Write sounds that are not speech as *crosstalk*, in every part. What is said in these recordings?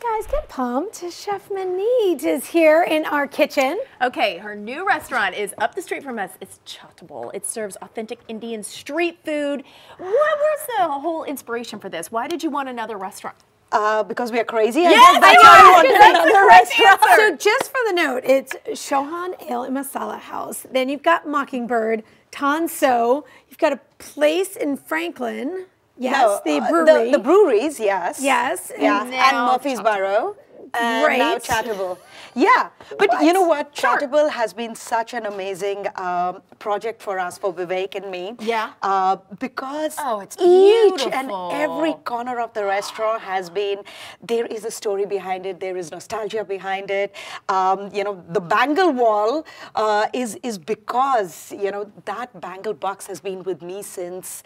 Guys, get pumped. Chef Maneet is here in our kitchen. Okay, her new restaurant is up the street from us. It's Chaatable. It serves authentic Indian street food. What was the whole inspiration for this? Why did you want another restaurant? Uh, because we are crazy. Yes, guess that's I why we know, wanted *laughs* another restaurant. answer. So just for the note, it's Chauhan Ale and Masala House. Then you've got Mockingbird, Tanso. You've got a place in Franklin. Yes, No, the uh, brewery. the, breweries, yes. Yes, Yeah. and And, now Murfreesboro. And now Great. Chaatable. *laughs* Yeah, but you know what? Sure. Has been such an amazing um, project for us, for Vivek and me. Yeah. Uh, because Oh, it's each and every corner of the restaurant has been, there is a story behind it, there is nostalgia behind it. Um, you know, the bangle wall uh, is, is because, you know, that bangle box has been with me since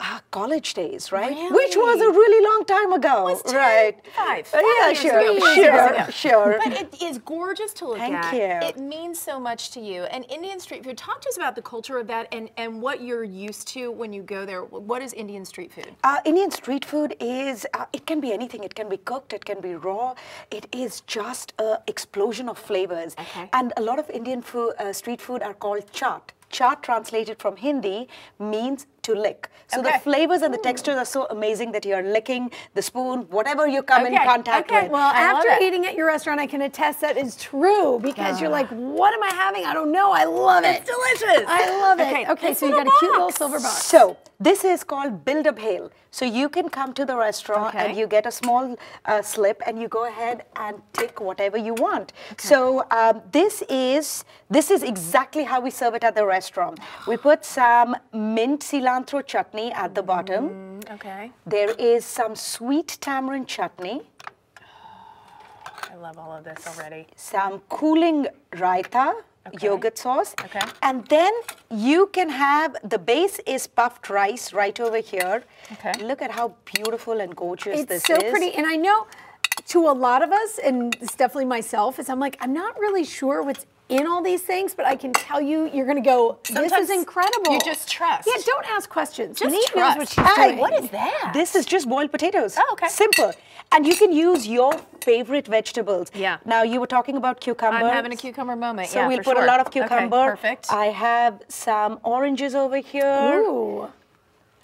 uh, college days, right? Which was a Really? really long time ago, was 10, right? Five. Uh, five yeah, years sure, ago, sure, ago. sure. But it is gorgeous to look Thank at. you. It means so much to you. And Indian street food, talk to us about the culture of that and, and what you're used to when you go there. What is Indian street food? Uh, Indian street food is, uh, it can be anything. It can be cooked, it can be raw. It is just an explosion of flavors. Okay. And a lot of Indian food, uh, street food are called chaat. Chaat translated from Hindi means to lick. So Okay. the flavors and the textures are so amazing that you're licking the spoon, whatever you come in Okay, contact okay, with. Well, I after eating at your restaurant, I can attest that is true because you're like, what am I having? I don't know. I love it. It's delicious. I love it. Okay, Okay, this so you got little a cute little silver box. So this is called build a bhel. So you can come to the restaurant Okay. and you get a small uh, slip and you go ahead and tick whatever you want. So um, this is this is exactly how we serve it at the restaurant. We put some mint cilantro chutney at the bottom. Mm, okay. There is some sweet tamarind chutney, I love all of this already. some cooling raita. Okay. Yogurt sauce, Okay. and then you can have the base is puffed rice right over here. Okay. Look at how beautiful and gorgeous It's this so is. It's so pretty. And I know to a lot of us, and it's definitely myself, is I'm like, I'm not really sure what's in all these things, but I can tell you, you're going to go, this is incredible. you just trust. Yeah, don't ask questions. Just Neat knows what trust. she's Hey, doing. What is that? This is just boiled potatoes. Oh, okay. Simple. And you can use your favorite vegetables. Yeah. Now you were talking about cucumbers. I'm having a cucumber moment. So yeah, we'll put sure. a lot of Okay, cucumber. perfect. I have some oranges over here. Ooh.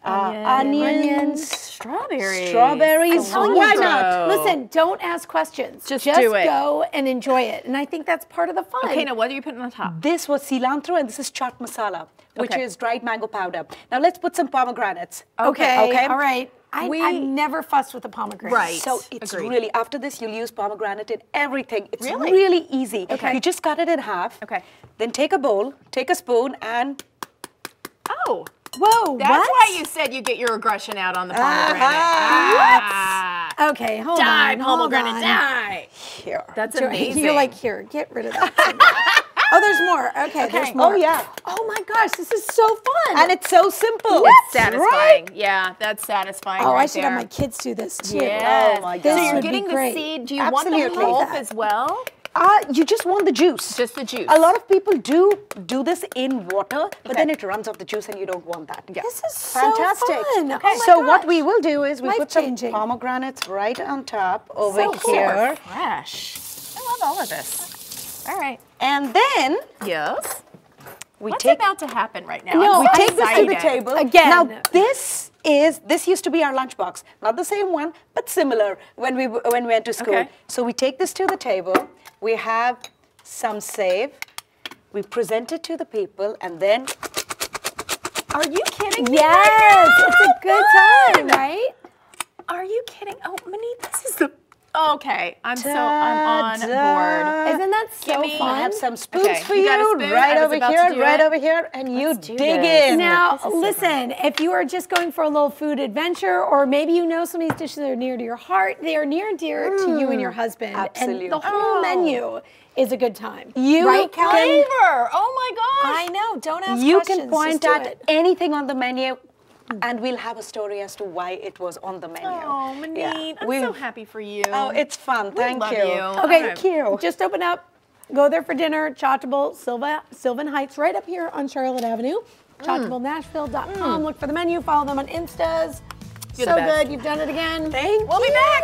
Uh, onions. Strawberries. Strawberries. Telling Why not? Listen, don't ask questions. Just Just do it. go and enjoy it. And I think that's part of the fun. Okay, now what are you putting on top? This was cilantro and this is chaat masala, which Okay. is dried mango powder. Now let's put some pomegranates. Okay. Okay. All right. I, We- I've never fussed with the pomegranate. Right. So it's Agreed. really after this you'll use pomegranate in everything. It's Really? really, easy. Okay. You just cut it in half. Okay. Then take a bowl, take a spoon, and Oh, Whoa. that's what? why you said you get your aggression out on the pomegranate. Ah. Ah. Okay, hold Die, on. hold pomegranate, on. die. here. That's *laughs* You're- amazing. You're like, here, get rid of that. *laughs* oh, there's more. Okay, there's more. Oh yeah. Oh my gosh, this is so fun. And it's so simple. It's satisfying. Yeah, that's satisfying. oh, right I should there. have my kids do this too. Yes. Oh my This So you're getting the great. seed. Do you Absolutely. want the pulp as well? Uh, you just want the juice. Just the juice. A lot of people do do this in water, but Okay. then it runs off the juice and you don't want that. Yeah. This is so Fantastic. fun. Oh my so what we will do is we put some pomegranates right on top over so cool. here. Fresh. I love all of this. All right. And then Yes. we What's take about to happen right now? No, I'm we so take this to the table. Again. Now this is this used to be our lunchbox, not the same one, but similar when we when we went to school. Okay. So we take this to the table. We have some save. We present it to the people, and then Are you kidding me? Yes, right it's a good time, right? Are you kidding? Oh, Maneet, this is the. Okay, I'm so I'm on board. Isn't that so Give me- fun? I have some spoons Okay, for you you, spoon? right over here, right it. over here, and you Let's do dig this. in. Now, This so listen, if you are just going for a little food adventure, or maybe you know some of these dishes that are near to your heart, they are near and dear to you and your mm, husband. absolutely. And the whole Oh. menu is a good time. You right, Kelly? can- Flavor. Oh my gosh. I know. Don't ask you questions. can point just at anything on the menu, and we'll have a story as to why it was on the menu. Oh, Maneet, Yeah, I'm we- so happy for you. Oh, it's fun. We Thank love you. you. Okay, Thank you. Just open up, go there for dinner. Chaatable, Silva, Sylvan Heights, right up here on Charlotte Avenue. Mm. ChaatableNashville.com. Look for the menu. Follow them on Instas. You're so the good. You've done it again. Thank We'll be back.